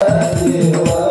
Thank.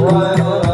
Wow.